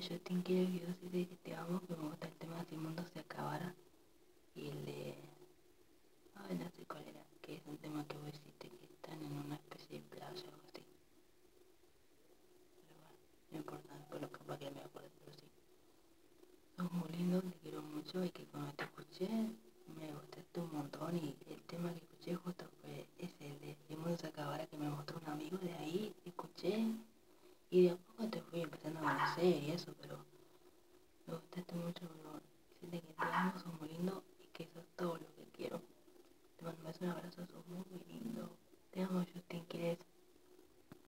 Yo te quiero decir que te amo, que me gusta el tema de si el mundo se acabara. Y el de... Ay, no sé cuál era, que es un tema que vos hiciste, que están en una especie de playa o así. Pero bueno, no importa, después lo capaz que me acuerdo, pero sí. Sos muy lindo, te quiero mucho y que cuando te escuché me gustaste un montón y el tema que escuché justo fue ese, el de el mundo se acabara, que me mostró un amigo de ahí, escuché y y eso, pero me gustaste mucho, no, siente que te amo, sos muy lindo y que eso es todo lo que quiero. Te mando un abrazo, sos muy lindo. Te amo, yo